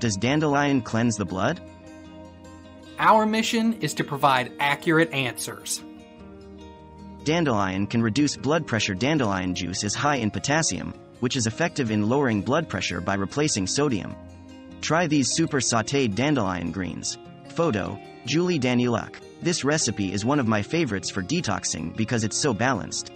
Does dandelion cleanse the blood? Our mission is to provide accurate answers. Dandelion can reduce blood pressure. Dandelion juice is high in potassium, which is effective in lowering blood pressure by replacing sodium. Try these super sauteed dandelion greens. Photo Julie Daniluk. This recipe is one of my favorites for detoxing because it's so balanced.